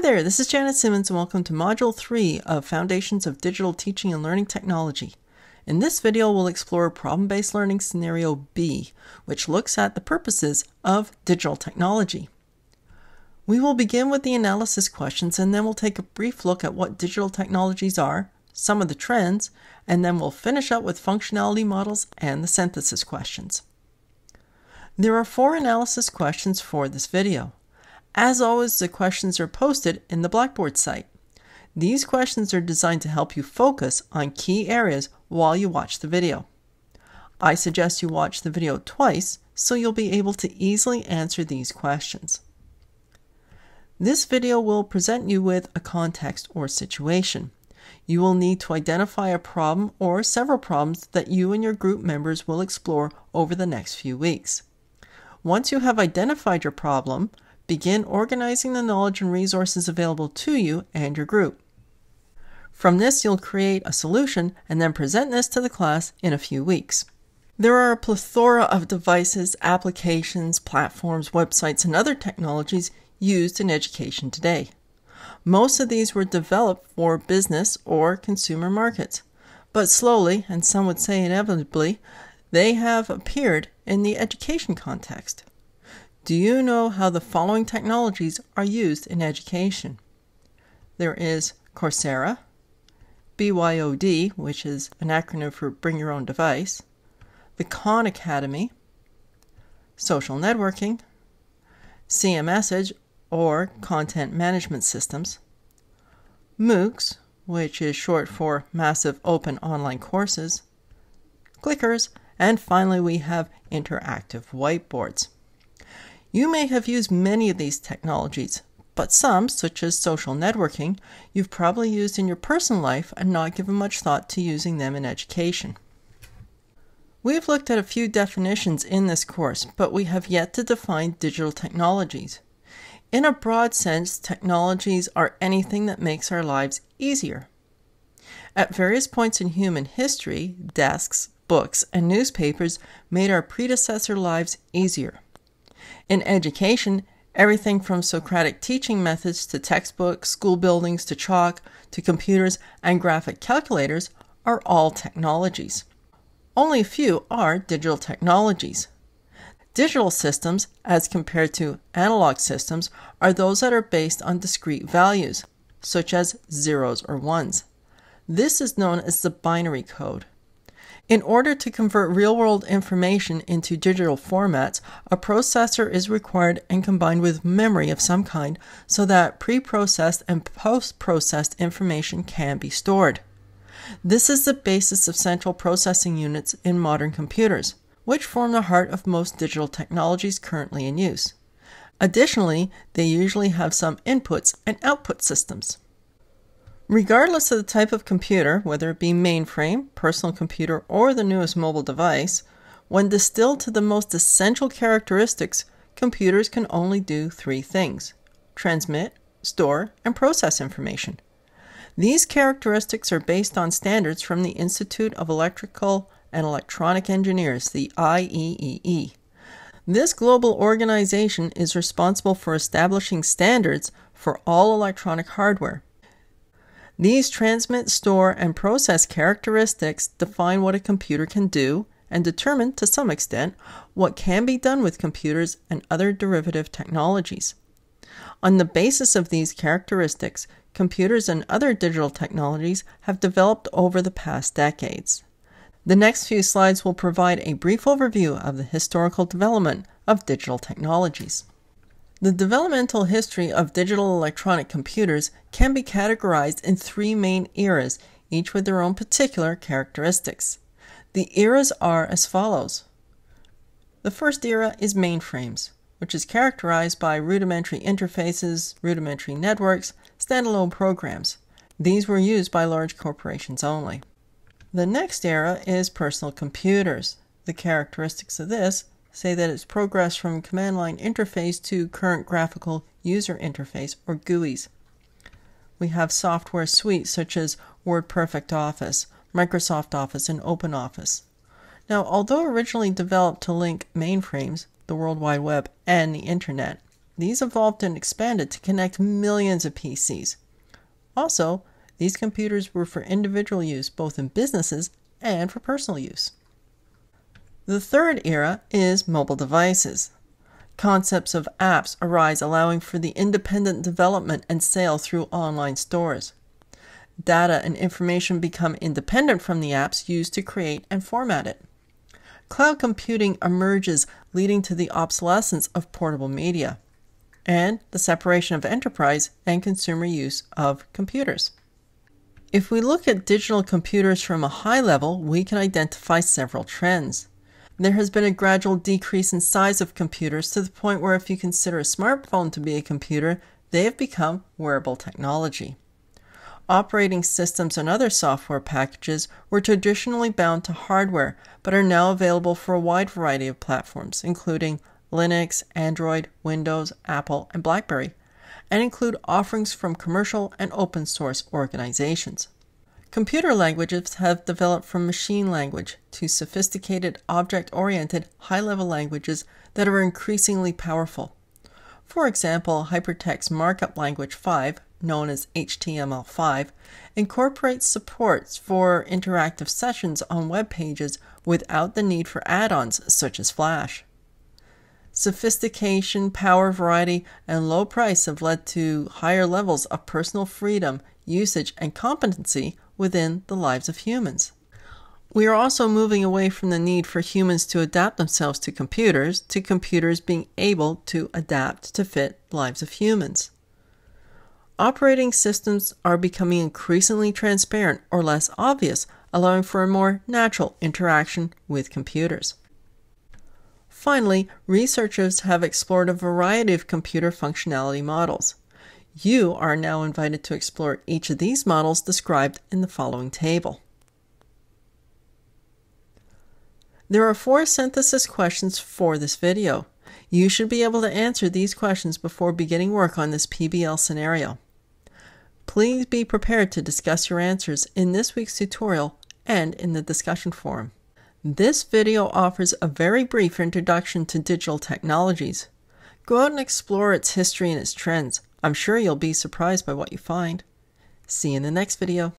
Hi there, this is Janet Simmons and welcome to Module 3 of Foundations of Digital Teaching and Learning Technology. In this video, we'll explore problem-based learning scenario B, which looks at the purposes of digital technology. We will begin with the analysis questions and then we'll take a brief look at what digital technologies are, some of the trends, and then we'll finish up with functionality models and the synthesis questions. There are four analysis questions for this video. As always, the questions are posted in the Blackboard site. These questions are designed to help you focus on key areas while you watch the video. I suggest you watch the video twice so you'll be able to easily answer these questions. This video will present you with a context or situation. You will need to identify a problem or several problems that you and your group members will explore over the next few weeks. Once you have identified your problem, begin organizing the knowledge and resources available to you and your group. From this, you'll create a solution and then present this to the class in a few weeks. There are a plethora of devices, applications, platforms, websites, and other technologies used in education today. Most of these were developed for business or consumer markets, but slowly, and some would say inevitably, they have appeared in the education context. Do you know how the following technologies are used in education? There is Coursera, BYOD, which is an acronym for Bring Your Own Device, the Khan Academy, social networking, CMSs or Content Management Systems, MOOCs, which is short for Massive Open Online Courses, clickers, and finally we have interactive whiteboards. You may have used many of these technologies, but some, such as social networking, you've probably used in your personal life and not given much thought to using them in education. We've looked at a few definitions in this course, but we have yet to define digital technologies. In a broad sense, technologies are anything that makes our lives easier. At various points in human history, desks, books, and newspapers made our predecessor lives easier. In education, everything from Socratic teaching methods to textbooks, school buildings to chalk to computers and graphic calculators are all technologies. Only a few are digital technologies. Digital systems, as compared to analog systems, are those that are based on discrete values, such as zeros or ones. This is known as the binary code. In order to convert real world information into digital formats, a processor is required and combined with memory of some kind so that pre processed and post processed information can be stored. This is the basis of central processing units in modern computers, which form the heart of most digital technologies currently in use. Additionally, they usually have some inputs and output systems. Regardless of the type of computer, whether it be mainframe, personal computer, or the newest mobile device, when distilled to the most essential characteristics, computers can only do three things transmit, store, and process information. These characteristics are based on standards from the Institute of Electrical and Electronic Engineers, the IEEE. This global organization is responsible for establishing standards for all electronic hardware. These transmit, store, and process characteristics define what a computer can do and determine, to some extent, what can be done with computers and other derivative technologies. On the basis of these characteristics, computers and other digital technologies have developed over the past decades. The next few slides will provide a brief overview of the historical development of digital technologies. The developmental history of digital electronic computers can be categorized in three main eras, each with their own particular characteristics. The eras are as follows. The first era is mainframes, which is characterized by rudimentary interfaces, rudimentary networks, standalone programs. These were used by large corporations only. The next era is personal computers. The characteristics of this say that it's progressed from command line interface to current graphical user interface or GUIs. We have software suites such as WordPerfect Office, Microsoft Office, and OpenOffice. Now, although originally developed to link mainframes, the World Wide Web, and the Internet, these evolved and expanded to connect millions of PCs. Also, these computers were for individual use both in businesses and for personal use. The third era is mobile devices. Concepts of apps arise, allowing for the independent development and sale through online stores. Data and information become independent from the apps used to create and format it. Cloud computing emerges, leading to the obsolescence of portable media and the separation of enterprise and consumer use of computers. If we look at digital computers from a high level, we can identify several trends. There has been a gradual decrease in size of computers to the point where if you consider a smartphone to be a computer, they have become wearable technology. Operating systems and other software packages were traditionally bound to hardware, but are now available for a wide variety of platforms, including Linux, Android, Windows, Apple, and BlackBerry, and include offerings from commercial and open source organizations. Computer languages have developed from machine language to sophisticated object oriented high level languages that are increasingly powerful. For example, Hypertext Markup Language 5, known as HTML5, incorporates supports for interactive sessions on web pages without the need for add ons such as Flash. Sophistication, power, variety, and low price have led to higher levels of personal freedom, usage, and competency within the lives of humans. We are also moving away from the need for humans to adapt themselves to computers to computers being able to adapt to fit lives of humans. Operating systems are becoming increasingly transparent or less obvious, allowing for a more natural interaction with computers. Finally, researchers have explored a variety of computer functionality models. You are now invited to explore each of these models described in the following table. There are four synthesis questions for this video. You should be able to answer these questions before beginning work on this PBL scenario. Please be prepared to discuss your answers in this week's tutorial and in the discussion forum. This video offers a very brief introduction to digital technologies. Go out and explore its history and its trends. I'm sure you'll be surprised by what you find. See you in the next video.